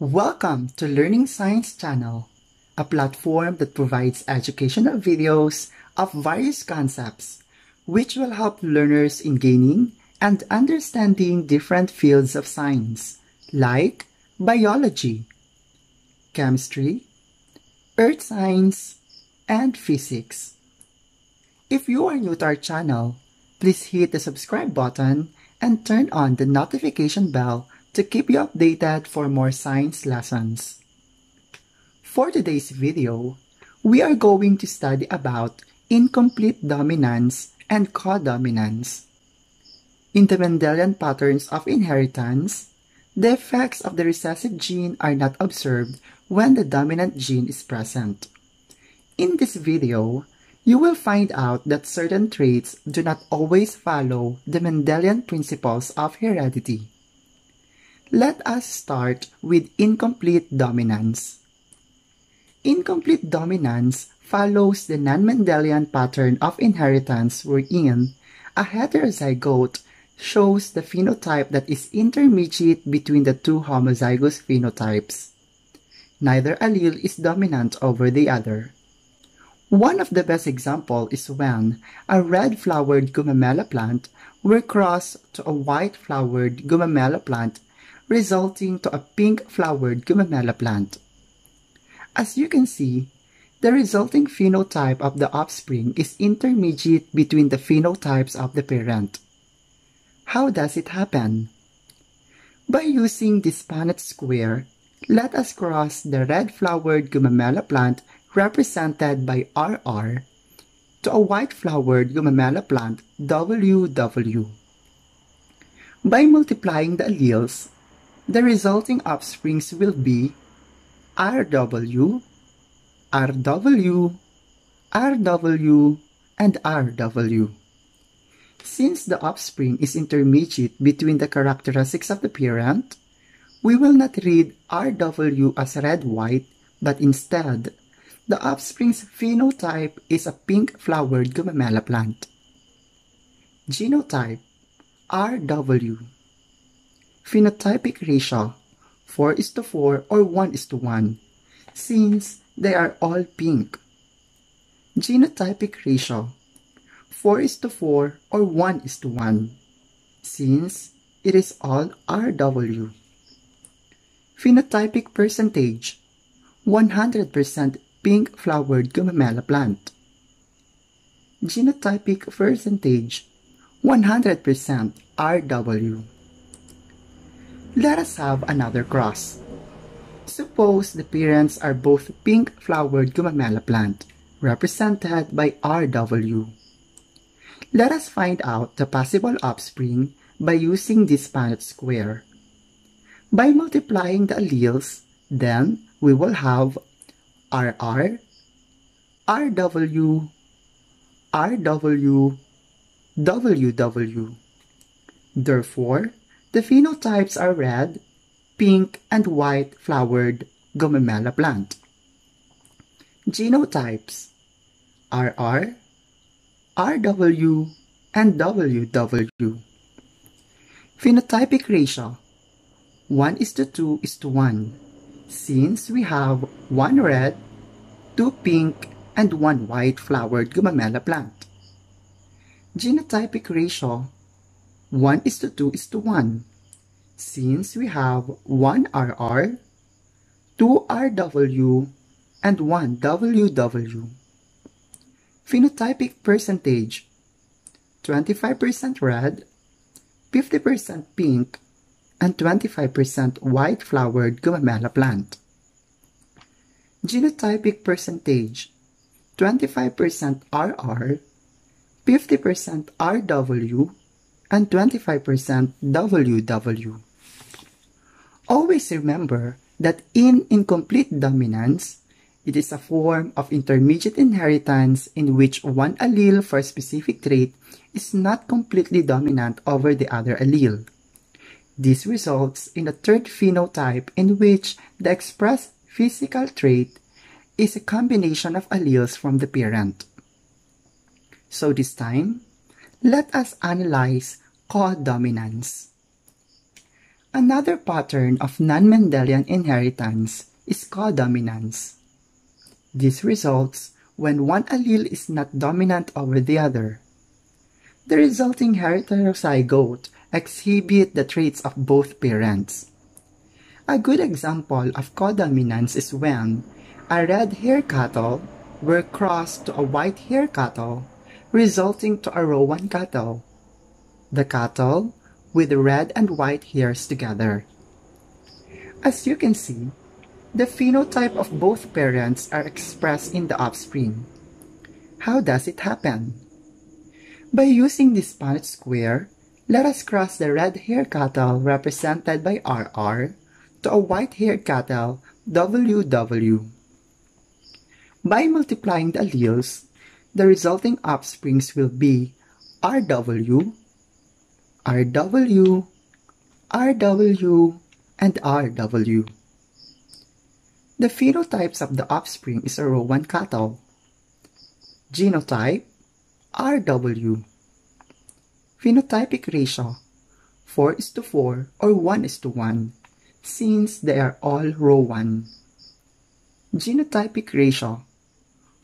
Welcome to Learning Science Channel, a platform that provides educational videos of various concepts which will help learners in gaining and understanding different fields of science like biology, chemistry, earth science, and physics. If you are new to our channel, please hit the subscribe button and turn on the notification bell to keep you updated for more science lessons. For today's video, we are going to study about incomplete dominance and codominance. In the Mendelian patterns of inheritance, the effects of the recessive gene are not observed when the dominant gene is present. In this video, you will find out that certain traits do not always follow the Mendelian principles of heredity. Let us start with incomplete dominance. Incomplete dominance follows the non-Mendelian pattern of inheritance wherein a heterozygote shows the phenotype that is intermediate between the two homozygous phenotypes. Neither allele is dominant over the other. One of the best examples is when a red-flowered gumamela plant were crossed to a white-flowered gumamela plant resulting to a pink-flowered gumamela plant. As you can see, the resulting phenotype of the offspring is intermediate between the phenotypes of the parent. How does it happen? By using this Punnett square, let us cross the red-flowered gumamela plant represented by RR to a white-flowered gumamela plant WW. By multiplying the alleles, the resulting offsprings will be RW, RW, RW, and RW. Since the offspring is intermediate between the characteristics of the parent, we will not read RW as red-white, but instead the offspring's phenotype is a pink-flowered gumamela plant. Genotype RW Phenotypic ratio 4 is to 4 or 1 is to 1 since they are all pink. Genotypic ratio 4 is to 4 or 1 is to 1 since it is all RW. Phenotypic percentage 100% pink flowered gumamela plant. Genotypic percentage 100% RW. Let us have another cross. Suppose the parents are both pink flowered gumamela plant, represented by RW. Let us find out the possible offspring by using this Punnett square. By multiplying the alleles, then we will have RR, RW, RW, WW. Therefore, the phenotypes are red, pink, and white flowered gumamela plant. Genotypes RR, RW, and WW. Phenotypic ratio 1 is to 2 is to 1 since we have one red, two pink, and one white flowered gumamela plant. Genotypic ratio 1 is to 2 is to 1 since we have one RR, two RW, and one WW. Phenotypic percentage 25% red, 50% pink, and 25% white flowered gumamela plant. Genotypic percentage 25% RR, 50% RW, and 25% WW. Always remember that in incomplete dominance, it is a form of intermediate inheritance in which one allele for a specific trait is not completely dominant over the other allele. This results in a third phenotype in which the expressed physical trait is a combination of alleles from the parent. So this time, let us analyze codominance. Another pattern of non-Mendelian inheritance is codominance. This results when one allele is not dominant over the other. The resulting heterozygote exhibit the traits of both parents. A good example of codominance is when a red hair cattle were crossed to a white hair cattle, resulting to a roan cattle. The cattle with red and white hairs together. As you can see, the phenotype of both parents are expressed in the offspring. How does it happen? By using this Punnett square, let us cross the red hair cattle represented by RR to a white hair cattle WW. By multiplying the alleles, the resulting offsprings will be RW, RW, RW, and RW. The phenotypes of the offspring is a roan cattle. Genotype RW. Phenotypic ratio 4 is to 4 or 1 is to 1 since they are all roan. Genotypic ratio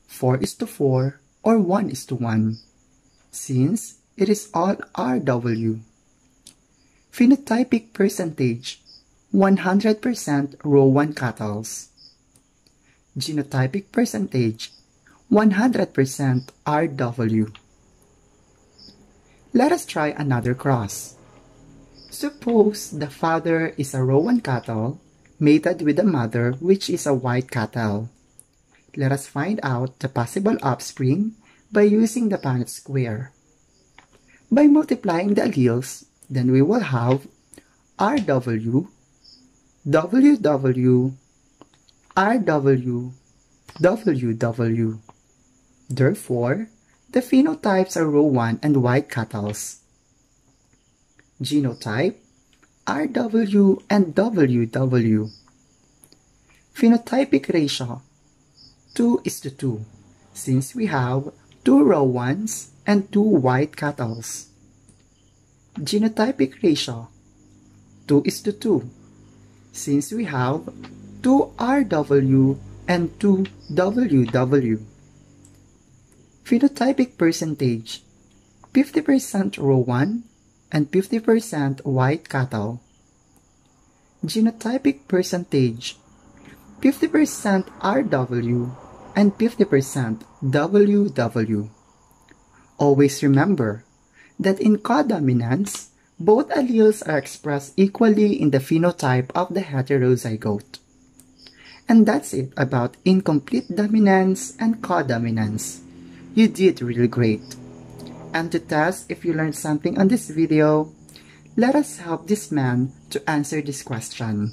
4 is to 4 or 1 is to 1 since it is all RW. Phenotypic percentage 100% roan cattle. Genotypic percentage 100% RW. Let us try another cross. Suppose the father is a roan cattle mated with the mother which is a white cattle. Let us find out the possible offspring by using the Punnett square. By multiplying the alleles, then we will have RW, WW, RW, WW. Therefore, the phenotypes are roan and white cattle. Genotype RW and WW. Phenotypic ratio 2 is to 2 since we have 2 roans and 2 white cattle. Genotypic ratio 2 is to 2 since we have 2 RW and 2 WW. Phenotypic percentage 50% roan and 50% white cattle. Genotypic percentage 50% RW and 50% WW. Always remember that in codominance, both alleles are expressed equally in the phenotype of the heterozygote. And that's it about incomplete dominance and codominance. You did really great. And to test if you learned something on this video, let us help this man to answer this question.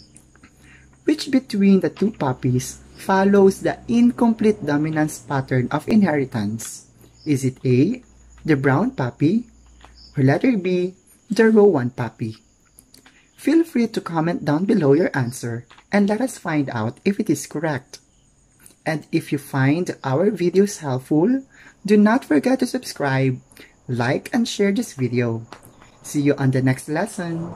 Which between the two puppies follows the incomplete dominance pattern of inheritance? Is it A, the brown puppy, or letter B, the roan puppy? Feel free to comment down below your answer and let us find out if it is correct. And if you find our videos helpful, do not forget to subscribe, like, and share this video. See you on the next lesson.